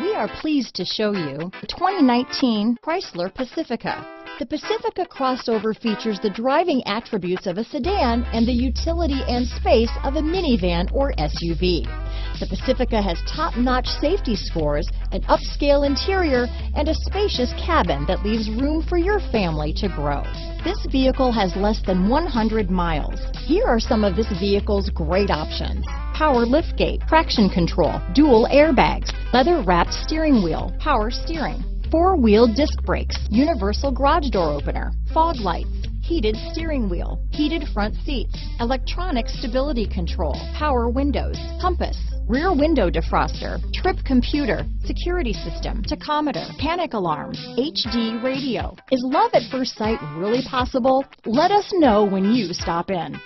We are pleased to show you the 2019 Chrysler Pacifica. The Pacifica crossover features the driving attributes of a sedan and the utility and space of a minivan or SUV. The Pacifica has top-notch safety scores, an upscale interior, and a spacious cabin that leaves room for your family to grow. This vehicle has less than 100 miles. Here are some of this vehicle's great options. Power liftgate, traction control, dual airbags, leather wrapped steering wheel, power steering, four-wheel disc brakes, universal garage door opener, fog lights, heated steering wheel, heated front seats, electronic stability control, power windows, compass, rear window defroster, trip computer, security system, tachometer, panic alarm, HD radio. Is love at first sight really possible? Let us know when you stop in.